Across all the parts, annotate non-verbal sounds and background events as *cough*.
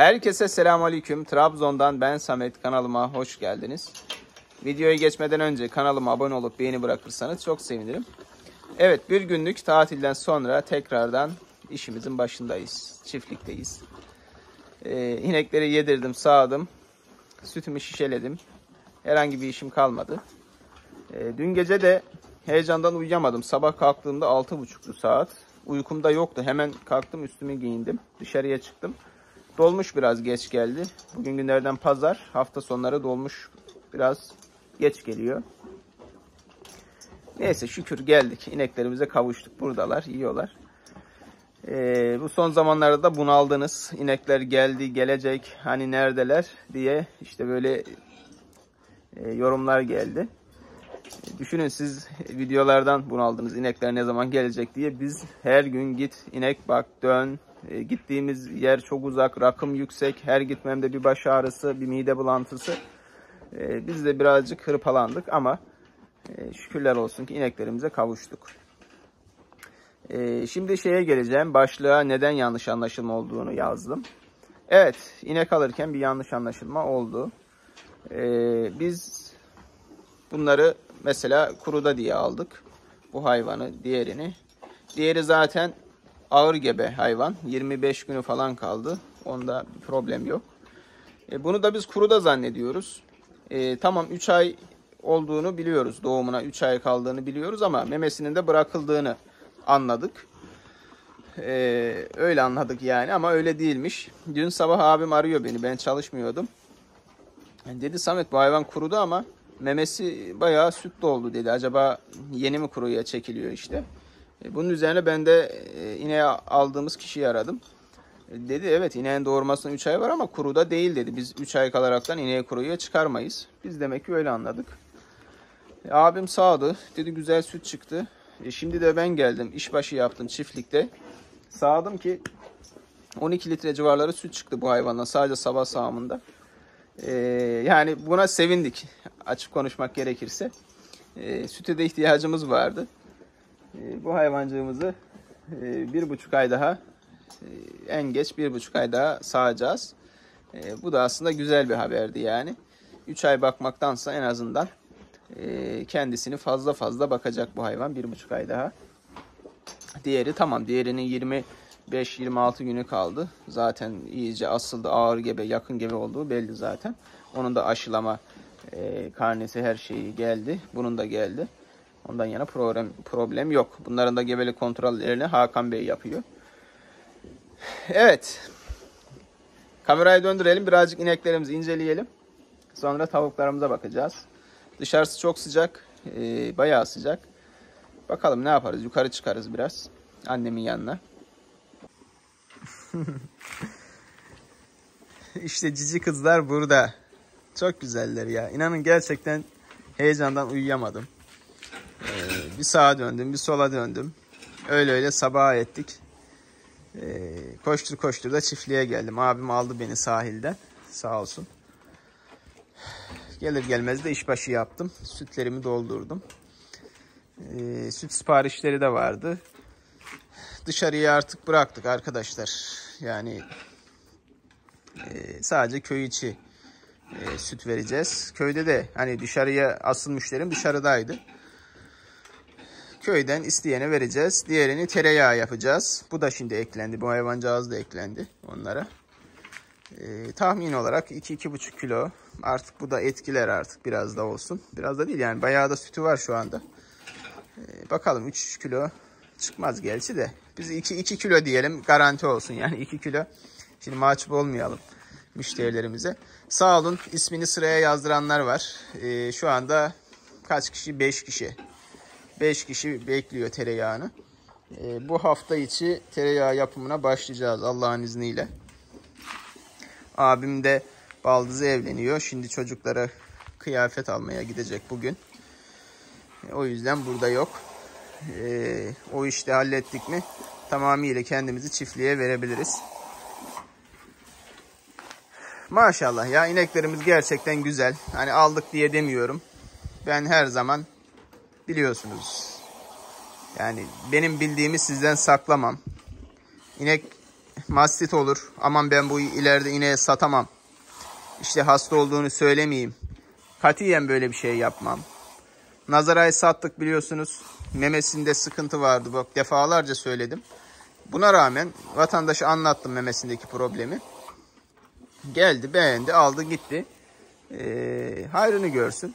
Herkese selamünaleyküm. Trabzon'dan ben Samet kanalıma hoş geldiniz. Videoya geçmeden önce kanalıma abone olup beğeni bırakırsanız çok sevinirim. Evet bir günlük tatilden sonra tekrardan işimizin başındayız. Çiftlikteyiz. Ee, inekleri yedirdim, sağdım. Sütümü şişeledim. Herhangi bir işim kalmadı. Ee, dün gece de heyecandan uyuyamadım. Sabah kalktığımda 6.30'du saat. Uykum da yoktu. Hemen kalktım üstümü giyindim. Dışarıya çıktım. Dolmuş biraz geç geldi. Bugün günlerden pazar. Hafta sonları dolmuş biraz geç geliyor. Neyse şükür geldik. İneklerimize kavuştuk. Buradalar, yiyorlar. Ee, bu son zamanlarda da bunaldınız. İnekler geldi, gelecek, hani neredeler diye işte böyle e, yorumlar geldi. Düşünün siz videolardan bunaldınız inekler ne zaman gelecek diye. Biz her gün git inek bak dön. E, gittiğimiz yer çok uzak, rakım yüksek. Her gitmemde bir baş ağrısı, bir mide bulantısı. E, biz de birazcık hırpalandık ama e, şükürler olsun ki ineklerimize kavuştuk. Şimdi şeye geleceğim. Başlığa neden yanlış anlaşılma olduğunu yazdım. Evet, inek alırken bir yanlış anlaşılma oldu. Biz bunları mesela kuruda diye aldık. Bu hayvanı, diğerini. Diğeri zaten ağır gebe hayvan. 25 günü falan kaldı. Onda bir problem yok. E, bunu da biz kuruda zannediyoruz. E, tamam 3 ay olduğunu biliyoruz. Doğumuna 3 ay kaldığını biliyoruz ama memesinin de bırakıldığını anladık. E, öyle anladık yani ama öyle değilmiş. Dün sabah abim arıyor beni. Ben çalışmıyordum. Dedi Samet bu hayvan kurudu ama memesi bayağı süt doldu dedi. Acaba yeni mi kuruya çekiliyor işte. E, bunun üzerine ben de e, ineği aldığımız kişiyi aradım. E, dedi evet ineğin doğurmasına 3 ay var ama kuruda değil dedi. Biz 3 ay kalaraktan ineği kuruya çıkarmayız. Biz demek ki öyle anladık. abim sağdı. Dedi güzel süt çıktı. şimdi de ben geldim. işbaşı yaptım çiftlikte. Sağdım ki 12 litre civarları süt çıktı bu hayvanla sadece sabah sağımında. Ee, yani buna sevindik açık konuşmak gerekirse. Ee, süte de ihtiyacımız vardı. Ee, bu hayvancığımızı e, bir buçuk ay daha e, en geç bir buçuk ay daha sağacağız. E, bu da aslında güzel bir haberdi yani. Üç ay bakmaktansa en azından kendisini fazla fazla bakacak bu hayvan bir buçuk ay daha. Diğeri tamam diğerinin 20 5-26 günü kaldı. Zaten iyice asıldı ağır gebe yakın gebe olduğu belli zaten. Onun da aşılama karnesi her şeyi geldi. Bunun da geldi. Ondan yana problem, problem yok. Bunların da gebelik kontrollerini Hakan Bey yapıyor. Evet. Kamerayı döndürelim. Birazcık ineklerimizi inceleyelim. Sonra tavuklarımıza bakacağız. Dışarısı çok sıcak. E, bayağı sıcak. Bakalım ne yaparız. Yukarı çıkarız biraz. Annemin yanına. *laughs* İşte cici kızlar burada. Çok güzeller ya. İnanın gerçekten heyecandan uyuyamadım. Bir sağa döndüm, bir sola döndüm. Öyle öyle sabah ettik. Ee, koştur koştur da çiftliğe geldim. Abim aldı beni sahilden. Sağ olsun. Gelir gelmez de işbaşı yaptım. Sütlerimi doldurdum. Ee, süt siparişleri de vardı dışarıya artık bıraktık arkadaşlar. Yani e, sadece köy içi e, süt vereceğiz. Köyde de hani dışarıya asıl müşterim dışarıdaydı. Köyden isteyene vereceğiz. Diğerini tereyağı yapacağız. Bu da şimdi eklendi. Bu hayvancağız da eklendi onlara. E, tahmin olarak 2-2,5 kilo. Artık bu da etkiler artık biraz da olsun. Biraz da değil yani bayağı da sütü var şu anda. E, bakalım 3 kilo çıkmaz gerçi de. Biz 2, 2 kilo diyelim garanti olsun yani 2 kilo. Şimdi mahcup olmayalım müşterilerimize. Sağ olun ismini sıraya yazdıranlar var. Ee, şu anda kaç kişi? 5 kişi. 5 kişi bekliyor tereyağını. Ee, bu hafta içi tereyağı yapımına başlayacağız Allah'ın izniyle. Abim de baldızı evleniyor. Şimdi çocuklara kıyafet almaya gidecek bugün. O yüzden burada yok e, o işte hallettik mi tamamıyla kendimizi çiftliğe verebiliriz. Maşallah ya ineklerimiz gerçekten güzel. Hani aldık diye demiyorum. Ben her zaman biliyorsunuz. Yani benim bildiğimi sizden saklamam. İnek mastit olur. Aman ben bu ileride ineğe satamam. İşte hasta olduğunu söylemeyeyim. Katiyen böyle bir şey yapmam. Nazarayı sattık biliyorsunuz. Memesinde sıkıntı vardı. Bak defalarca söyledim. Buna rağmen vatandaşa anlattım memesindeki problemi. Geldi, beğendi, aldı, gitti. Ee, hayrını görsün.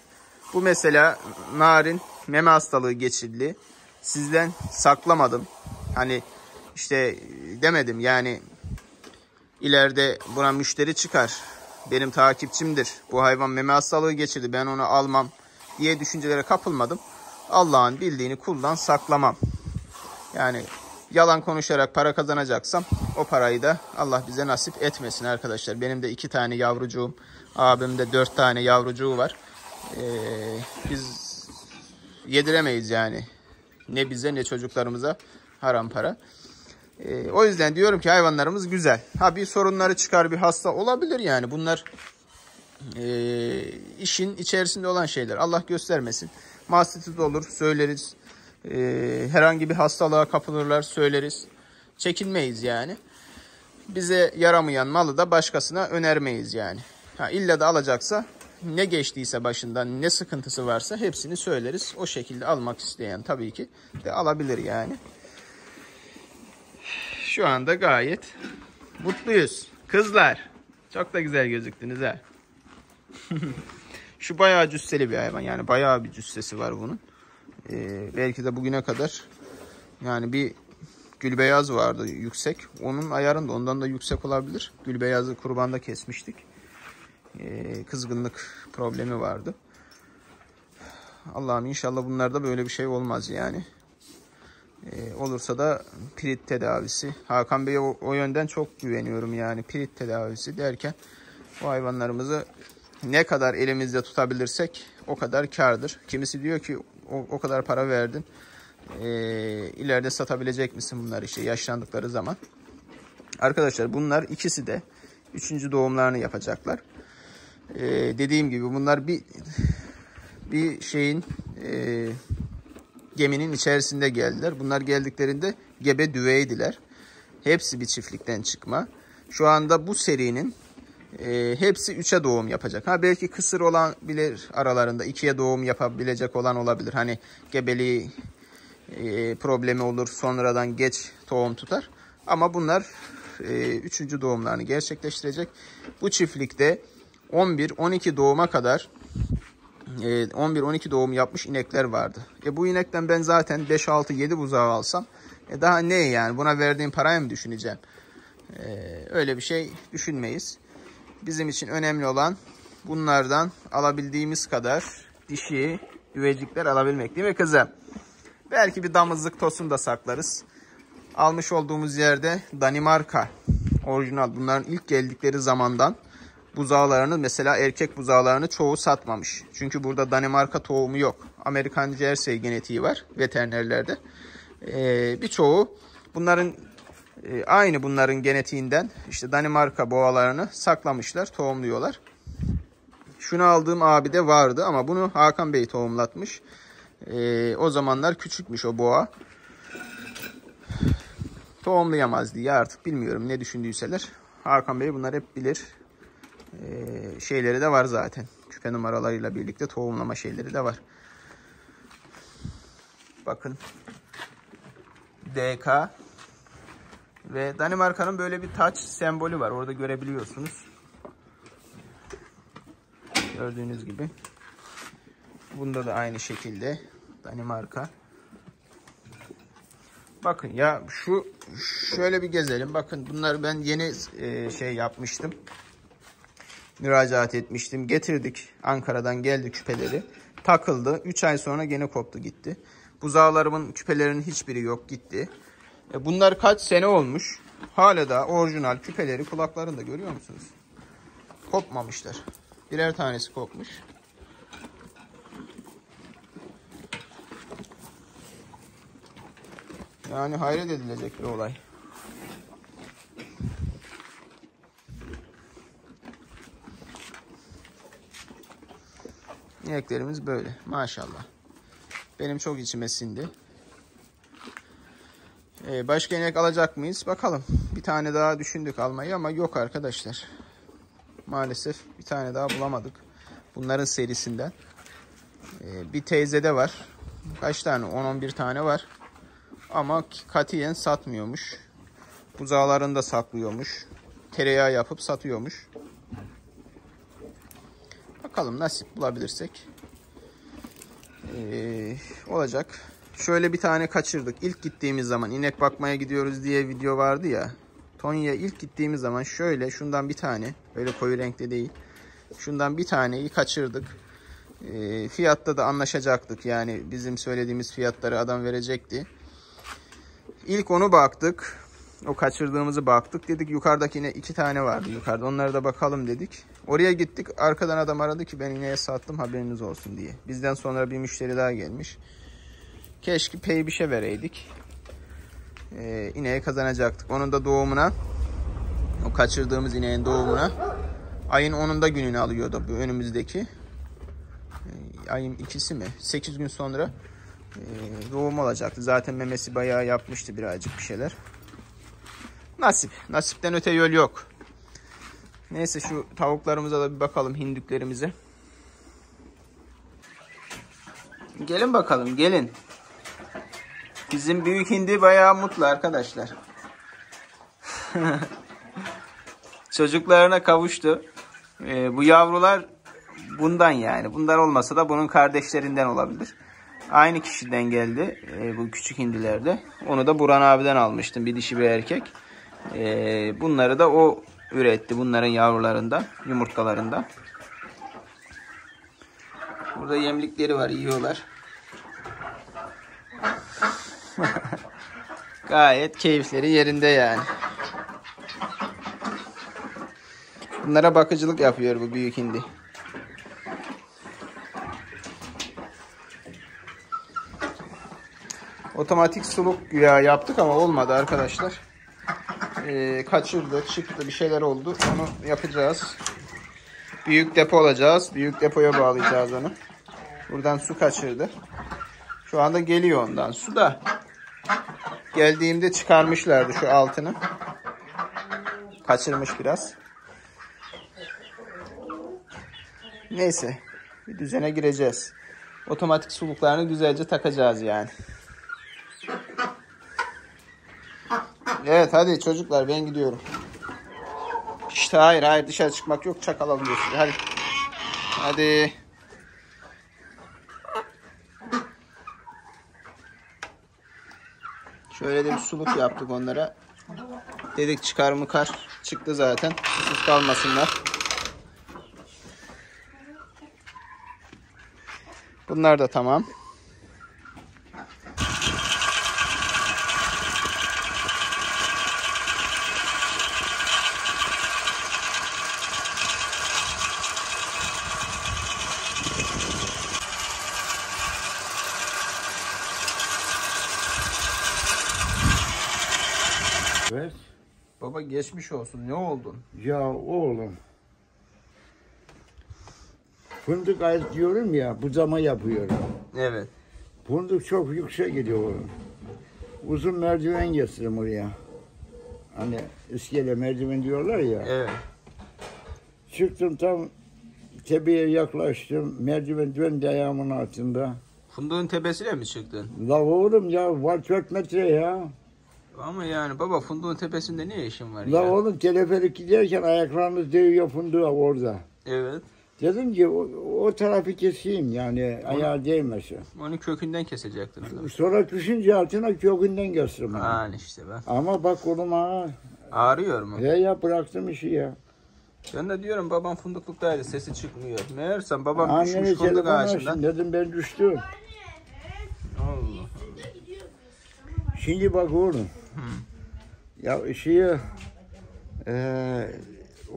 Bu mesela narin meme hastalığı geçirdi. Sizden saklamadım. Hani işte demedim yani ileride buna müşteri çıkar. Benim takipçimdir. Bu hayvan meme hastalığı geçirdi. Ben onu almam diye düşüncelere kapılmadım. Allah'ın bildiğini kuldan saklamam. Yani yalan konuşarak para kazanacaksam o parayı da Allah bize nasip etmesin arkadaşlar. Benim de iki tane yavrucuğum, abim de dört tane yavrucuğu var. Ee, biz yediremeyiz yani. Ne bize ne çocuklarımıza haram para. Ee, o yüzden diyorum ki hayvanlarımız güzel. Ha bir sorunları çıkar bir hasta olabilir yani. Bunlar e, işin içerisinde olan şeyler. Allah göstermesin. Mastitis olur söyleriz. E, herhangi bir hastalığa kapılırlar söyleriz. Çekinmeyiz yani. Bize yaramayan malı da başkasına önermeyiz yani. Ha, illa da alacaksa ne geçtiyse başından ne sıkıntısı varsa hepsini söyleriz. O şekilde almak isteyen tabii ki de alabilir yani. Şu anda gayet mutluyuz. Kızlar çok da güzel gözüktünüz ha. Şu bayağı cüsseli bir hayvan yani bayağı bir cüssesi var bunun. Ee, belki de bugüne kadar yani bir gülbeyaz vardı yüksek. Onun ayarında ondan da yüksek olabilir. Gülbeyazı kurbanda kesmiştik. Ee, kızgınlık problemi vardı. Allah'ım inşallah bunlarda böyle bir şey olmaz yani. Ee, olursa da pirit tedavisi. Hakan Bey'e o, yönden çok güveniyorum yani pirit tedavisi derken o hayvanlarımızı ne kadar elimizde tutabilirsek o kadar kardır. Kimisi diyor ki o, o kadar para verdin e, ileride satabilecek misin bunlar işte yaşlandıkları zaman. Arkadaşlar bunlar ikisi de üçüncü doğumlarını yapacaklar. E, dediğim gibi bunlar bir bir şeyin e, geminin içerisinde geldiler. Bunlar geldiklerinde gebe düveydiler. Hepsi bir çiftlikten çıkma. Şu anda bu serinin e, hepsi 3'e doğum yapacak. Ha belki kısır olan bilir aralarında 2'ye doğum yapabilecek olan olabilir. Hani gebeliği e, problemi olur sonradan geç tohum tutar. Ama bunlar e, 3. doğumlarını gerçekleştirecek. Bu çiftlikte 11-12 doğuma kadar 11-12 doğum yapmış inekler vardı. E bu inekten ben zaten 5-6-7 buzağı alsam e daha ne yani buna verdiğim parayı mı düşüneceğim? E, öyle bir şey düşünmeyiz. Bizim için önemli olan bunlardan alabildiğimiz kadar dişi üvecikler alabilmek değil mi kızım? Belki bir damızlık tosunu da saklarız. Almış olduğumuz yerde Danimarka orijinal bunların ilk geldikleri zamandan buzağlarını mesela erkek buzağlarını çoğu satmamış. Çünkü burada Danimarka tohumu yok. Amerikan Jersey genetiği var veterinerlerde. Ee, birçoğu bunların e, aynı bunların genetiğinden işte Danimarka boğalarını saklamışlar, tohumluyorlar. Şunu aldığım abi de vardı ama bunu Hakan Bey tohumlatmış. Ee, o zamanlar küçükmüş o boğa. Tohumlayamaz diye artık bilmiyorum ne düşündüyseler. Hakan Bey bunlar hep bilir. Ee, şeyleri de var zaten. Küpe numaralarıyla birlikte tohumlama şeyleri de var. Bakın. DK ve Danimarka'nın böyle bir taç sembolü var. Orada görebiliyorsunuz. Gördüğünüz gibi. Bunda da aynı şekilde Danimarka. Bakın ya şu şöyle bir gezelim. Bakın bunları ben yeni e, şey yapmıştım. Müracaat etmiştim. Getirdik. Ankara'dan geldi küpeleri. Takıldı. 3 ay sonra gene koptu gitti. Buzağlarımın küpelerinin hiçbiri yok gitti. E bunlar kaç sene olmuş. Hala da orijinal küpeleri kulaklarında görüyor musunuz? Kopmamışlar. Birer tanesi kopmuş. Yani hayret edilecek bir olay. İneklerimiz böyle maşallah. Benim çok içime sindi. Ee, başka inek alacak mıyız? Bakalım. Bir tane daha düşündük almayı ama yok arkadaşlar. Maalesef bir tane daha bulamadık. Bunların serisinden. Ee, bir teyzede var. Kaç tane? 10-11 tane var. Ama katiyen satmıyormuş. Buzağlarını da saklıyormuş. Tereyağı yapıp satıyormuş. Bakalım nasip bulabilirsek. Ee, olacak. Şöyle bir tane kaçırdık. İlk gittiğimiz zaman inek bakmaya gidiyoruz diye video vardı ya. Tonya'ya ilk gittiğimiz zaman şöyle şundan bir tane. Öyle koyu renkte değil. Şundan bir taneyi kaçırdık. E, fiyatta da anlaşacaktık. Yani bizim söylediğimiz fiyatları adam verecekti. İlk onu baktık. O kaçırdığımızı baktık. Dedik yukarıdaki yine iki tane vardı yukarıda. Onlara da bakalım dedik. Oraya gittik. Arkadan adam aradı ki ben ineğe sattım haberiniz olsun diye. Bizden sonra bir müşteri daha gelmiş. Keşke şey vereydik. Ee, ineği kazanacaktık. Onun da doğumuna o kaçırdığımız ineğin doğumuna ayın 10'unda gününü alıyordu bu önümüzdeki. Ee, ayın ikisi mi? 8 gün sonra e, doğum olacaktı. Zaten memesi bayağı yapmıştı birazcık bir şeyler. Nasip. Nasipten öte yol yok. Neyse şu tavuklarımıza da bir bakalım hindüklerimize. Gelin bakalım gelin. Bizim büyük hindi bayağı mutlu arkadaşlar. *laughs* Çocuklarına kavuştu. Ee, bu yavrular bundan yani. Bundan olmasa da bunun kardeşlerinden olabilir. Aynı kişiden geldi e, bu küçük hindilerde. Onu da Buran abiden almıştım. Bir dişi bir erkek. E, bunları da o üretti. Bunların yavrularında, yumurtkalarında. Burada yemlikleri var, yiyorlar. *laughs* Gayet keyifleri yerinde yani. Bunlara bakıcılık yapıyor bu büyük hindi. Otomatik suluk ya yaptık ama olmadı arkadaşlar. Ee, kaçırdı, çıktı, bir şeyler oldu. Onu yapacağız. Büyük depo olacağız. Büyük depoya bağlayacağız onu. Buradan su kaçırdı. Şu anda geliyor ondan su da. Geldiğimde çıkarmışlardı şu altını. Kaçırmış biraz. Neyse. Bir düzene gireceğiz. Otomatik suluklarını güzelce takacağız yani. Evet hadi çocuklar ben gidiyorum. İşte hayır hayır dışarı çıkmak yok çakal alıyor size hadi. Hadi. Şöyle de bir suluk yaptık onlara. Dedik çıkar mı kar. Çıktı zaten. Sus kalmasınlar. Bunlar da tamam. Evet. Baba geçmiş olsun. Ne oldun? Ya oğlum. Fındık ayırt diyorum ya, buzama yapıyorum. Evet. Fındık çok yüksek gidiyor oğlum. Uzun merdiven getirdim oraya. Hani iskele merdiven diyorlar ya. Evet. Çıktım tam tepeye yaklaştım. Merdiven döndü ayağımın altında. Fındığın tepesine mi çıktın? La oğlum ya var 4 metre ya. Ama yani baba fındığın tepesinde ne işin var La ya? oğlum teleferik giderken ayaklarınız değiyor fındığa orada. Evet. Dedim ki o, o tarafı keseyim yani ayağa değmesin. Onu kökünden kesecektin adam. Sonra düşünce altına kökünden geçtim. ha. İşte ben. Ama bak koluma Ağrıyor mu? he ya bıraktım işi ya. Ben de diyorum babam fındıklıktaydı sesi çıkmıyor. Meğersem babam Annene düşmüş fındık ağacından. dedim ben düştüm. Allah. Şimdi bak oğlum. Ya şeye eee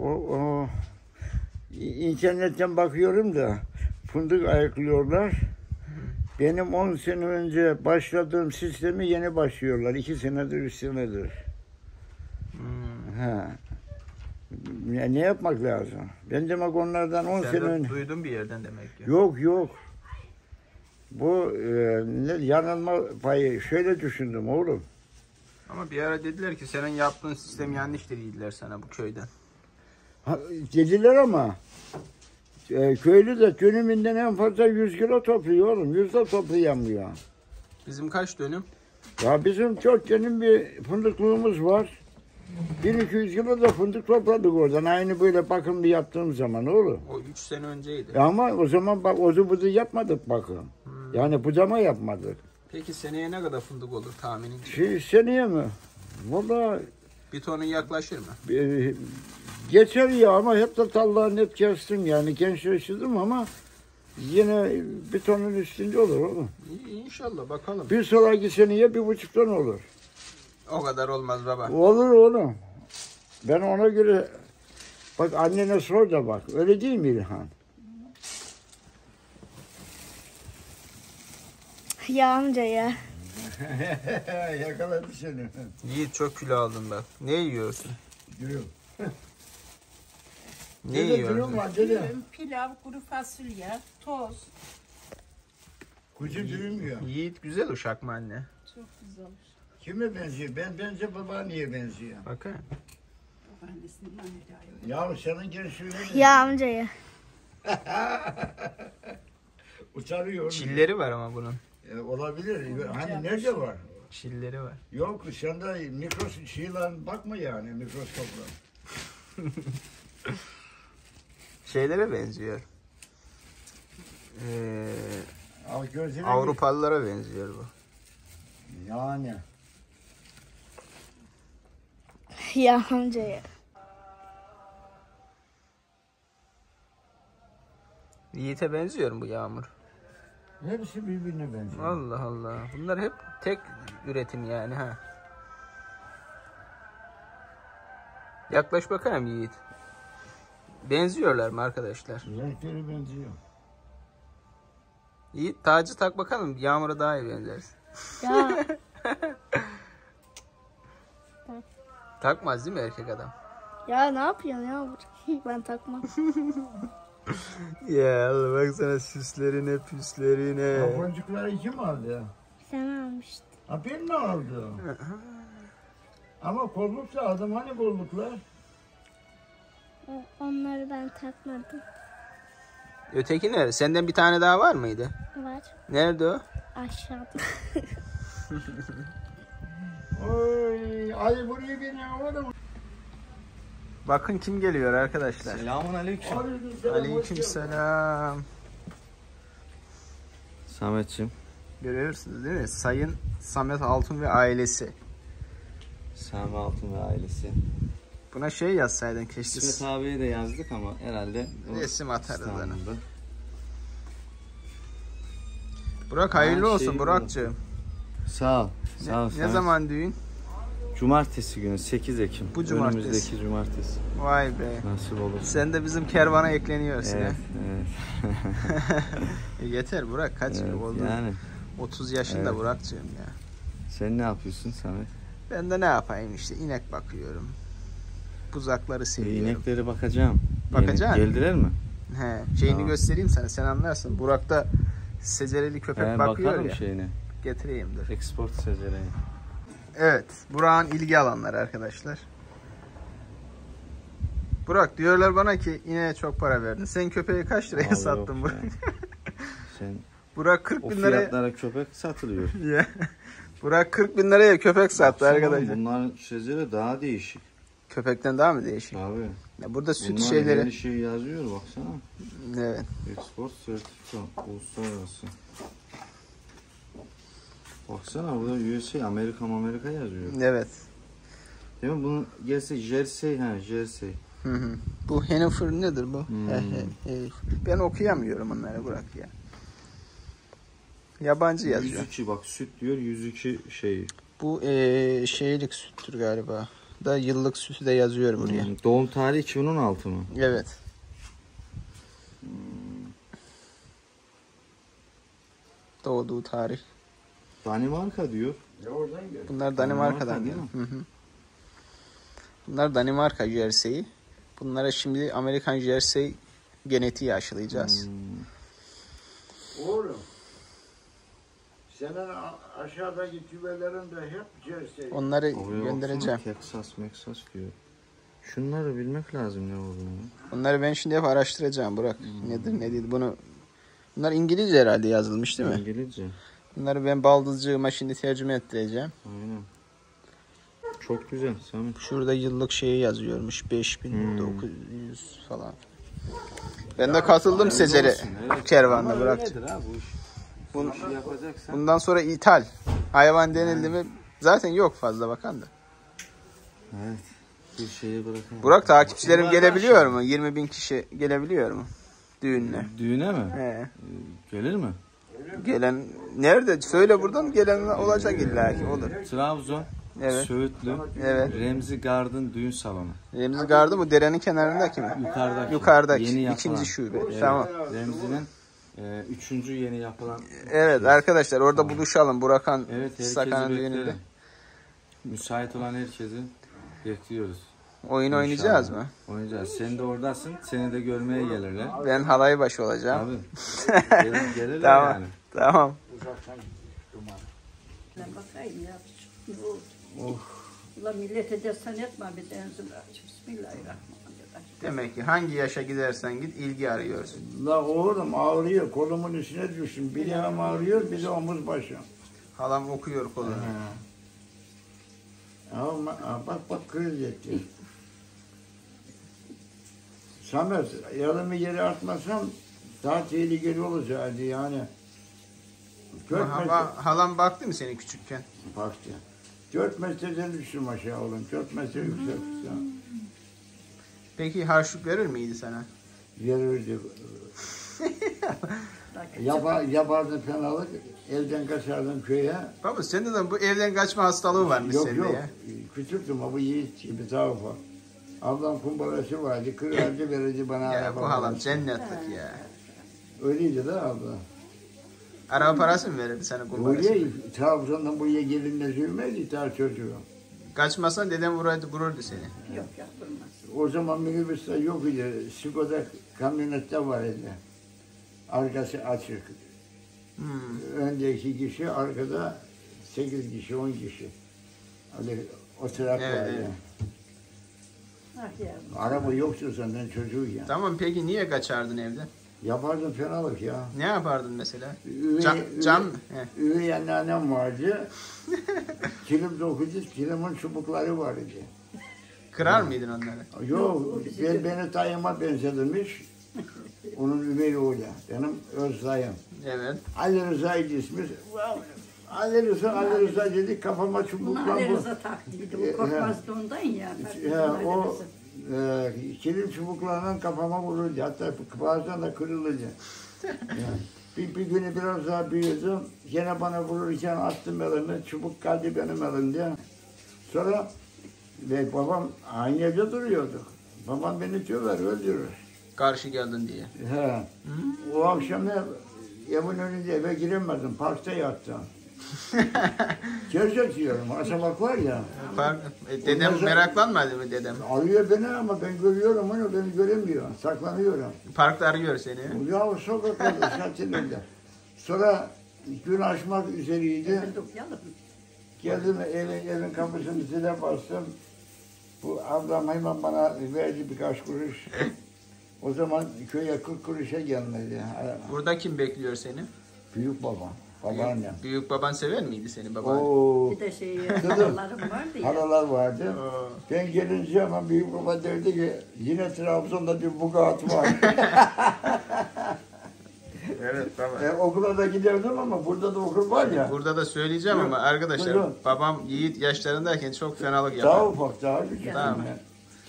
o, o internetten bakıyorum da fındık ayıklıyorlar. Benim 10 sene önce başladığım sistemi yeni başlıyorlar. 2 senedir, 3 senedir. Hmm. Ha. Ne, ne yapmak lazım? Ben demek onlardan 10 Sen sene önce... duydun bir yerden demek ki. Yok yok. Bu e, ne, yanılma payı şöyle düşündüm oğlum. Ama bir ara dediler ki senin yaptığın sistem yanlış dediler sana bu köyden. Ha, dediler ama e, köylü de dönümünden en fazla 100 kilo topluyor oğlum. 100 de toplayamıyor. Bizim kaç dönüm? Ya bizim çok dönüm bir fındıklığımız var. 1200 kilo da fındık topladık oradan. Aynı böyle bakımlı yaptığım zaman oğlum. O 3 sene önceydi. Ama o zaman bak ozu buzu yapmadık bakın. Yani budama yapmadık. Peki seneye ne kadar fındık olur tahminin? Şey, seneye mi? Valla Bir tonun yaklaşır mı? e, geçer ya ama hep de tallarını net kestim yani gençleştirdim ama yine bir tonun üstünde olur oğlum. İnşallah bakalım. Bir sonraki seneye bir buçuk ton olur. O kadar olmaz baba. Olur oğlum. Ben ona göre bak annene sor da bak. Öyle değil mi İlhan? Ya amca ya. Yakaladı seni. Yiğit çok kilo aldın bak. Ne yiyorsun? Dürüm. Ne Dede, yiyorsun? Dürüm var dede. Dürüm, pilav, kuru fasulye, toz. Kuzu dürüm yiyor. Yiğit güzel uşak mı anne? Çok güzel olur. Kime benziyor? Ben bence babaanneye benziyor. Bakın. Babaannesinin anne dahi. Ya senin Ya amca ya. utanıyor. Çilleri var ama bunun. E, olabilir. Hani nerede var? Çilleri var. Yok sen de mikros şeyle bakma yani mikroskopla. *laughs* Şeylere benziyor. Ee, Al gözüne Avrupalılara benziyor bu. Yani. Ya amca ya. Yiğit'e benziyor mu bu yağmur? Hepsi birbirine benziyor. Allah Allah. Bunlar hep tek üretim yani ha. Yaklaş bakayım Yiğit. Benziyorlar mı arkadaşlar? Renkleri benziyor. Yiğit tacı tak bakalım. Yağmur'a daha iyi benzersin. Ya. *laughs* Takmaz değil mi erkek adam? ya ne yapıyorsun ya? *laughs* Ben takmam. *laughs* Ya baksana süslerine püslerine. Ya boncukları kim aldı? Sen almıştın. Ha ben mi aldım? Ama kolluk da aldım. Hani kolluklar? Onları ben takmadım. Öteki nerede? Senden bir tane daha var mıydı? Var. Nerede o? Aşağıda. *laughs* Oy, ay buraya beni oğlum. Bakın kim geliyor arkadaşlar. Selamun aleyküm. Aleyküm selam. Samet'ciğim. Görüyorsunuz değil mi? Sayın Samet Altun ve ailesi. Sami Altun ve ailesi. Buna şey yazsaydın keşke. İsmet abiye de yazdık ama herhalde Resim atarız ona. Burak hayırlı Ha, olsun şey Burak'cığım. Sağ ol. Sağ ol. Ne, ne Samet. zaman düğün? Cumartesi günü 8 Ekim. Bu cumartesi. Önümüzdeki cumartesi. Vay be. Nasip olur. Sen de bizim kervana ekleniyorsun Evet, ha. evet. *laughs* E Yeter Burak kaç evet yıl oldu? yani 30 yaşında Evet. Burak'cığım ya. sen ne yapıyorsun Samet? Ben de ne yapayım işte inek bakıyorum. Buzakları E, seviyorum. inekleri bakacağım. Bakacaksın. Yeni- Geldiler mi? He, şeyini Tamam. göstereyim sana sen anlarsın. Burak'ta secereli köpek He, bakıyor ya. şeyine. Getireyim dur. Export secereye. Evet. Burak'ın ilgi alanları arkadaşlar. Burak diyorlar bana ki ineğe çok para verdin. Sen köpeği kaç liraya Vallahi sattın Burak? *laughs* Sen Burak 40 o bin liraya fiyatlara köpek satılıyor. *laughs* Ya. Burak 40 bin liraya köpek sattı Baksana, arkadaşlar. Bunların şezere daha değişik. Köpekten daha mı değişik? Abi. Ya burada süt Bunlar şeyleri. yeni şey yazıyor baksana. Evet. Export sertifika uluslararası. Baksana burada USA Amerika Amerika yazıyor. Evet. Değil mi? Bunu gelse Jersey ha Jersey. Hı hı. Bu Hennifer nedir bu? Hmm. Ben okuyamıyorum onları Burak ya. Yabancı yazıyor. 102 bak süt diyor 102 şey. Bu eee şeylik süttür galiba. Da yıllık sütü de yazıyor buraya. Hmm, Doğum tarihi 2016 mı? Evet. Doğduğu tarih. Danimarka diyor. Ya oradan gel. Bunlar Danimarka Danimarka'dan değil geliyor. Hı hı. Bunlar Danimarka jersey. Bunlara şimdi Amerikan jersey genetiği aşılayacağız. Hmm. Oğlum. Senin Aşağıdaki tüvelerin de hep jersey. Onları Oraya göndereceğim. Texas, Meksas diyor. Şunları bilmek lazım ne olduğunu. Onları ben şimdi hep araştıracağım Burak. Nedir ne değil bunu. Bunlar İngilizce herhalde yazılmış değil mi? İngilizce. Bunları ben baldızcığıma şimdi tercüme ettireceğim. Aynen. Çok güzel Samet. Şurada yıllık şeyi yazıyormuş. 5900 falan. Ben de katıldım Sezer'e kervanla bıraktım. ha bu iş? Bunu- işi yapacaksan. Bundan sonra ithal. Hayvan denildi mi zaten yok fazla bakan da. Evet. Bir şeyi bırakın. Burak takipçilerim gelebiliyor mu? 20 bin kişi gelebiliyor mu? Düğünle. Düğüne mi? He. Gelir mi? Gelen nerede? Söyle buradan gelen olacak illa ki olur. Trabzon, Evet. Söğütlü, Evet. Remzi Gard'ın düğün salonu. Remzi Gardı bu derenin kenarındaki mi? Yukarıdaki. Yukarıdaki. Yeni yapılan. ikinci şube. Evet, Tamam. Remzi'nin e, üçüncü yeni yapılan. Evet arkadaşlar orada buluşalım. Burakan Evet Sakan'ın düğününde. Müsait olan herkesi bekliyoruz. Oyun oynayacağız İnşallah. mı? Oynayacağız. Sen de oradasın. Seni de görmeye gelirler. Ben halay başı olacağım. Abi. *laughs* Gelir, gelirler Tamam. yani. Tamam. Bakayım ya. Ne oldu? Oh. Ulan millete destan etme bir. Bismillahirrahmanirrahim. Demek ki hangi yaşa gidersen git ilgi arıyorsun. La oğlum ağrıyor. Kolumun üstüne düştüm. Bir yanım ağrıyor, bir de omuz başım. Halam okuyor kolunu. Ama bak bak kriz etti. Samet, elimi yere atmasam daha tehlikeli olacaktı yani. Dört Ha- metre, ha- halam baktı mı seni küçükken? baktı. Dört metreden düştüm aşağı oğlum. Dört metre yükseklikte. Peki harçlık verir miydi sana? Verirdi. *laughs* Yaba, yapardı fenalık. Evden kaçardım köye. Baba sende de bu evden kaçma hastalığı varmış Yok sende yok. ya. Küçüktüm ama yiğit gibi tavfa. Ablam kumbarası vardı. Kırardı verirdi bana. Ya araba bu halam parası. cennetlik ya. Öyleydi de abla. Araba parası mı verirdi sana kumbarası? Öyle Trabzon'dan buraya gelinle sürmedi daha çocuğu. Kaçmasan dedem vururdu, vururdu seni. Yok ya durmaz. O zaman minibüste yok idi. Skoda kamyonette var idi. Arkası açık. Hmm. Önde iki kişi, arkada sekiz kişi, on kişi. Öyle oturak Evet, vardı. evet. Ah ya. Araba yoktu zaten çocuğu ya. Tamam peki niye kaçardın evden? Yapardım fenalık ya. Ne yapardın mesela? Üvey, Cam, üvey- cam mı? He. Üvey anneannem vardı. Kilim dokudu, kilimin çubukları vardı. Kırar mıydın onları? Yok, ben, beni dayıma benzedirmiş. Onun üvey oğlu. Benim öz dayım. Evet. Ali Rıza'ydı ismi. Ali Rıza, Ali Rıza dedi kafama Bunu çubukla Ali bu. Rıza taktıydı. E, O korkmazdı ondan ya. Ya, Ali o e, kilim çubuklarından kafama vururdu. Hatta bazen de kırılırdı. Yani, *laughs* bir, bir günü biraz daha büyüdüm. Yine bana vururken attım elimi. Çubuk kaldı benim elimde. Sonra ve babam aynı evde duruyorduk. Babam beni diyorlar öldürür. Karşı geldin diye. He. O akşam ne evin önünde eve giremedim. Parkta yattım. *laughs* Gerçek diyorum. Asamak var ya. Fark, e, dedem Ondan sonra- meraklanmadı mı dedem? Arıyor beni ama ben görüyorum onu. Beni göremiyor. Saklanıyorum. Parkta arıyor seni. Ya o sokaklarda *laughs* şartlarında. Sonra gün açmak üzereydi. Ben. Geldim evin, evin kapısını zile bastım. Bu ablam hemen bana verdi birkaç kuruş. *laughs* O zaman köye 40 kuruşa gelmedi. Burada kim bekliyor seni? Büyük babam, babaannem. Büyük baban sever miydi seni baban? Oo, Bir de şey halalarım vardı ya. halalar vardı. Oo. Ben gelince ama büyük baba derdi ki yine Trabzon'da bir bugat var. *laughs* Evet baba. e, okula da giderdim ama burada da okul var ya. Burada da söyleyeceğim ama arkadaşlar Buyurun. babam yiğit yaşlarındayken çok fenalık Daha yapar. ufak, daha küçük. Tamam.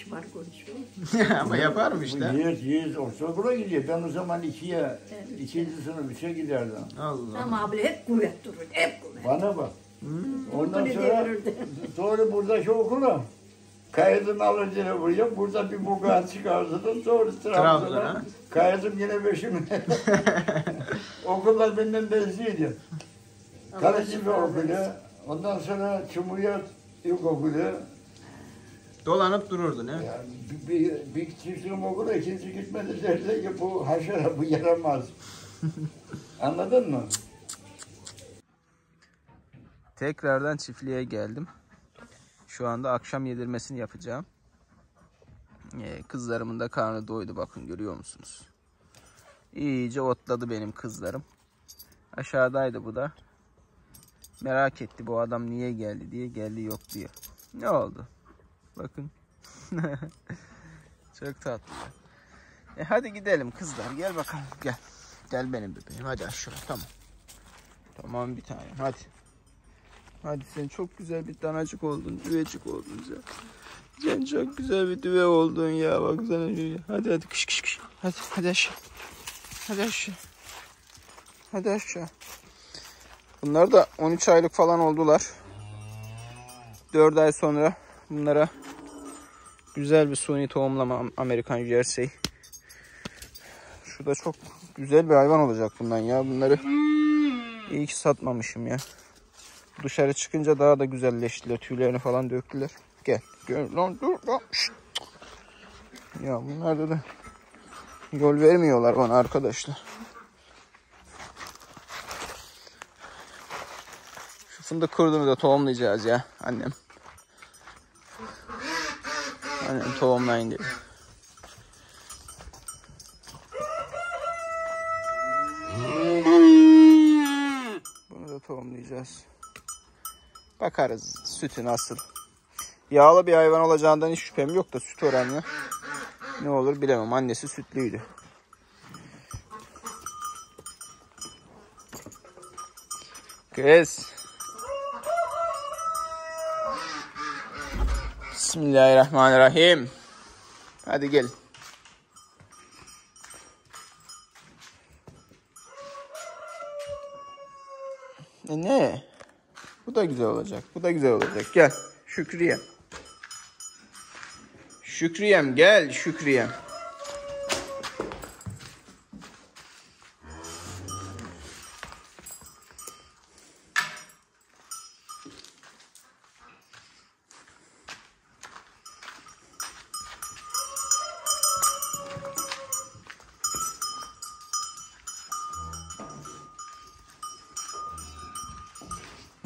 Kibar konuşuyor. *laughs* ama yaparım işte. Yiğit, yiğit ortaokula gidiyor. Ben o zaman ikiye, ikinci sınıf üçe giderdim. Allah. Ama abla hep kuvvet durur. Hep kuvvet. Bana bak. Ondan Bunu sonra devirirdi. *laughs* doğru buradaki okula kaydını alınca buraya burada bir bugat çıkardım. Sonra Trabzon'a. Kaydım yine beşimi. *laughs* Okullar benden benziydi. Kalıcı bir okulu. Ondan sonra Cumhuriyet İlkokulu. Dolanıp dururdun he. Yani bir, bir, çıktığım okula ikinci gitmedi derse ki bu haşere bu yaramaz. *laughs* Anladın mı? Tekrardan çiftliğe geldim. Şu anda akşam yedirmesini yapacağım. Ee, kızlarımın da karnı doydu bakın görüyor musunuz? İyice otladı benim kızlarım. Aşağıdaydı bu da. Merak etti bu adam niye geldi diye geldi yok diyor. Ne oldu? Bakın. *laughs* Çok tatlı. E hadi gidelim kızlar gel bakalım gel. Gel benim bebeğim hadi aşağı tamam. Tamam bir tanem hadi. Hadi sen çok güzel bir danacık oldun, düvecik oldun sen. Sen çok güzel bir düve oldun ya bak sana. Hadi hadi kış kış kış. Hadi hadi aşağı. Hadi aşağı. Hadi aşağı. Bunlar da 13 aylık falan oldular. 4 ay sonra bunlara güzel bir suni tohumlama Amerikan Jersey. Şurada çok güzel bir hayvan olacak bundan ya. Bunları iyi ki satmamışım ya. Dışarı çıkınca daha da güzelleştiler. Tüylerini falan döktüler. Gel. Gel lan dur lan. Şşt. Ya bunlar da yol vermiyorlar bana arkadaşlar. Şu fındık kurdunu da tohumlayacağız ya annem. Annem tohumlayın dedi. Bunu da tohumlayacağız. Bakarız sütü nasıl. Yağlı bir hayvan olacağından hiç şüphem yok da süt oranı ne olur bilemem. Annesi sütlüydü. Kız. Bismillahirrahmanirrahim. Hadi gel. E ne? Bu da güzel olacak. Bu da güzel olacak. Gel. Şükriyem. Şükriyem gel Şükriyem.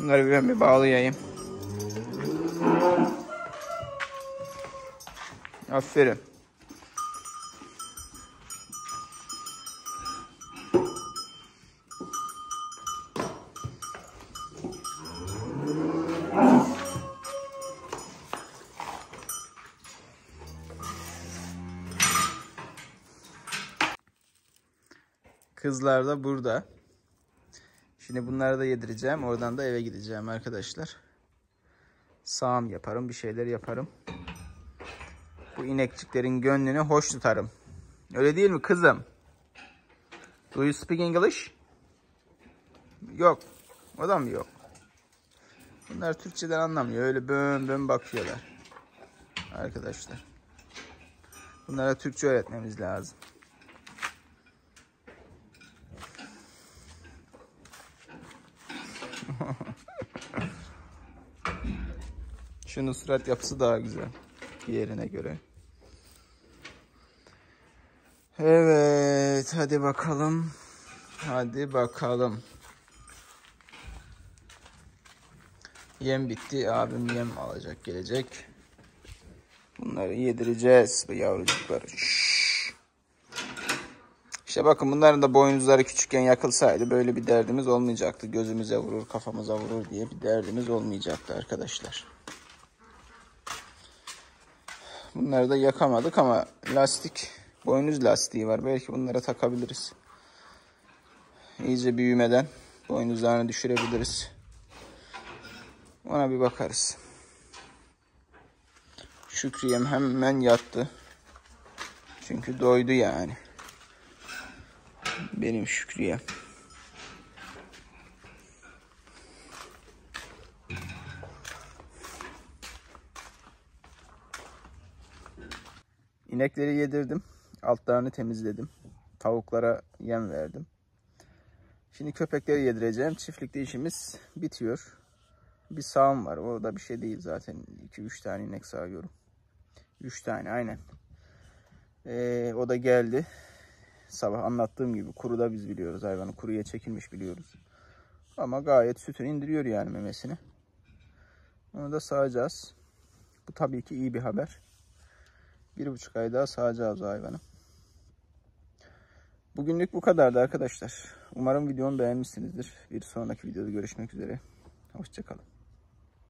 Bunları ben bir bağlayayım. Aferin. Kızlar da burada. Şimdi bunları da yedireceğim. Oradan da eve gideceğim arkadaşlar. Sağım yaparım. Bir şeyler yaparım. Bu inekçiklerin gönlünü hoş tutarım. Öyle değil mi kızım? Do you speak English? Yok. O da mı yok? Bunlar Türkçeden anlamıyor. Öyle bön bön bakıyorlar. Arkadaşlar. Bunlara Türkçe öğretmemiz lazım. Şunun surat yapısı daha güzel. Diğerine göre. Evet. Hadi bakalım. Hadi bakalım. Yem bitti. Abim yem alacak gelecek. Bunları yedireceğiz bu yavrucukları. Şşş. İşte bakın bunların da boynuzları küçükken yakılsaydı böyle bir derdimiz olmayacaktı. Gözümüze vurur, kafamıza vurur diye bir derdimiz olmayacaktı arkadaşlar. Bunları da yakamadık ama lastik, boynuz lastiği var. Belki bunlara takabiliriz. İyice büyümeden boynuzlarını düşürebiliriz. Ona bir bakarız. Şükriyem hemen yattı. Çünkü doydu yani. Benim Şükriyem. İnekleri yedirdim. Altlarını temizledim. Tavuklara yem verdim. Şimdi köpekleri yedireceğim. Çiftlikte işimiz bitiyor. Bir sağım var. O da bir şey değil zaten. 2-3 tane inek sağıyorum. 3 tane aynen. Ee, o da geldi. Sabah anlattığım gibi kuruda biz biliyoruz. Hayvanı kuruya çekilmiş biliyoruz. Ama gayet sütünü indiriyor yani memesini. Onu da sağacağız. Bu tabii ki iyi bir haber. Bir buçuk ay daha sağacağız o hayvanı. Bugünlük bu kadardı arkadaşlar. Umarım videomu beğenmişsinizdir. Bir sonraki videoda görüşmek üzere. Hoşçakalın.